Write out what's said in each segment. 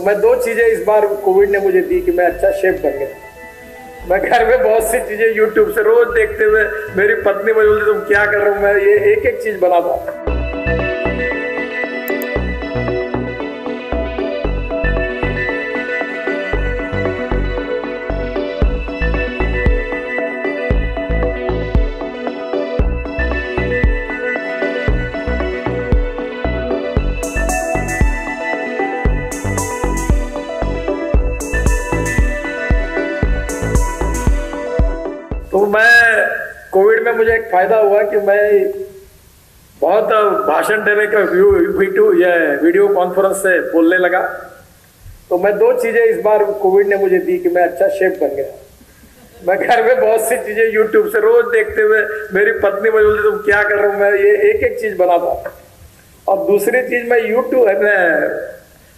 तो मैं दो चीज़ें इस बार कोविड ने मुझे दी कि मैं अच्छा शेप बन गया मैं घर में बहुत सी चीज़ें यूट्यूब से रोज देखते हुए मेरी पत्नी मुझे बोलती तुम क्या कर रहे हो? मैं ये एक एक चीज़ बनाता तो मैं कोविड में मुझे एक फ़ायदा हुआ कि मैं बहुत भाषण देने का वीडियो या वीडियो कॉन्फ्रेंस से बोलने लगा। तो मैं दो चीज़ें इस बार कोविड ने मुझे दी कि मैं अच्छा शेफ बन गया। मैं घर में बहुत सी चीज़ें यूट्यूब से रोज देखते हुए मेरी पत्नी मुझे बोलती, तुम क्या कर रहे हो? मैं ये एक एक चीज़ बनाता और दूसरी चीज़ मैं यूट्यूब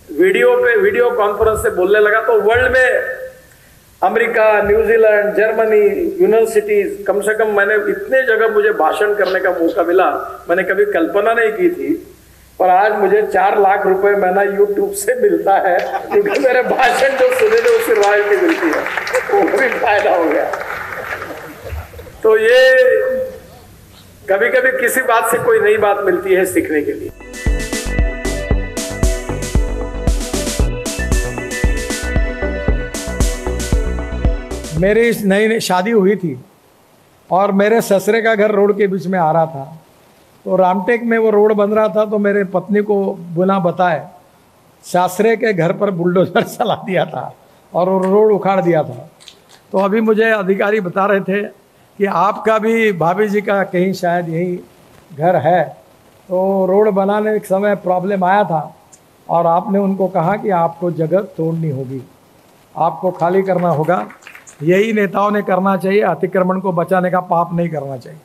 वीडियो पे वीडियो कॉन्फ्रेंस से बोलने लगा। तो वर्ल्ड में America New Zealand Germany, universities, कम से कम मैंने इतने जगह मुझे भाषण करने का मौका मिला, मैंने कभी कल्पना नहीं की थी। पर आज मुझे चार लाख रुपए महीना यूट्यूब से मिलता है, क्योंकि मेरे भाषण जो सुने थे उससे रॉयल्टी मिलती है। वो भी फ़ायदा हो गया। तो ये कभी कभी किसी बात से कोई नई बात मिलती है सीखने के लिए। मेरी नई शादी हुई थी और मेरे ससरे का घर रोड के बीच में आ रहा था। तो रामटेक में वो रोड बन रहा था तो मेरे पत्नी को बुना बताए। सासरे के घर पर बुलडोजर चला दिया था और वो रोड उखाड़ दिया था। तो अभी मुझे अधिकारी बता रहे थे कि आपका भी भाभी जी का कहीं शायद यही घर है। तो रोड बनाने के समय प्रॉब्लम आया था और आपने उनको कहा कि आपको जगह तोड़नी होगी। आपको खाली करना होगा। यही नेताओं ने करना चाहिए अतिक्रमण को बचाने का पाप नहीं करना चाहिए।